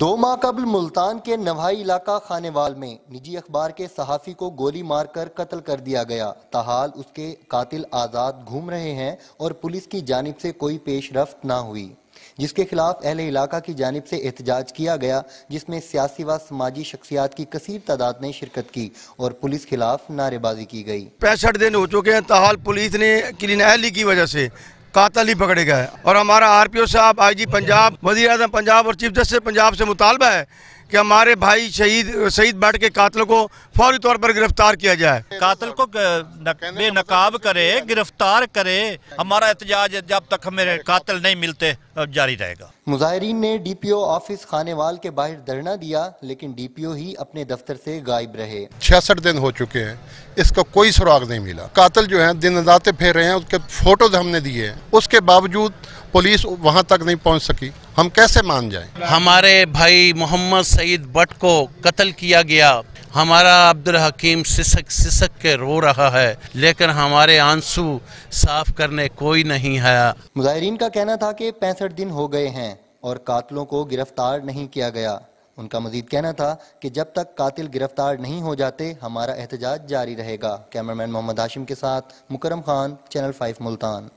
دو ماہ قبل ملتان کے نوائی علاقہ خانیوال میں نجی اخبار کے صحافی کو گولی مار کر قتل کر دیا گیا۔ تاحال اس کے قاتل آزاد گھوم رہے ہیں اور پولیس کی جانب سے کوئی پیش رفت نہ ہوئی۔ جس کے خلاف اہل علاقہ کی جانب سے احتجاج کیا گیا، جس میں سیاسی و سماجی شخصیات کی کثیر تعداد نے شرکت کی اور پولیس خلاف نعرے بازی کی گئی۔ پینسٹھ دن ہو چکے ہیں۔ تاحال پولیس نے کلین اہلی کی وجہ سے۔ قاتل ہی پکڑے گئے اور ہمارا آر پی او صاحب، آئی جی پنجاب وزیر اعظم پنجاب اور چیف جسٹس پنجاب سے مطالبہ ہے کہ ہمارے بھائی شہید شہید بیٹھ کے قاتل کو فوری طور پر گرفتار کیا جائے۔ قاتل کو بے نقاب کرے گرفتار کرے ہمارا احتجاج جب تک ہمیں قاتل نہیں ملتے جاری رہے گا۔ مظاہرین نے D P O office Khanewal کے باہر دھرنا دیا لیکن ڈی پی او ہی اپنے دفتر سے غائب رہے۔ چھیاسٹھ دن ہو چکے ہیں اس کا کوئی سراغ نہیں ملا۔ قاتل جو ہیں دن راتیں پھیر رہے ہیں اس کے فوٹوز ہم نے دیے۔ ہیں اس کے باوجود پولیس وہاں تک نہیں پہنچ سکی۔ ہم کیسے مان جائیں؟ ہمارے بھائی محمد سعید بٹ کو قتل کیا گیا۔ ہمارا عبد الحکیم سسک سسک کے رو رہا ہے لیکن ہمارے آنسو صاف کرنے کوئی نہیں ہے۔ مظاہرین کا کہنا تھا کہ پینسٹھ دن ہو گئے ہیں اور قاتلوں کو گرفتار نہیں کیا گیا۔ ان کا مزید کہنا تھا کہ جب تک قاتل گرفتار نہیں ہو جاتے ہمارا احتجاج جاری رہے گا۔ کیمرمین محمد ہاشم کے ساتھ مکرم خان چینل فائف ملتان۔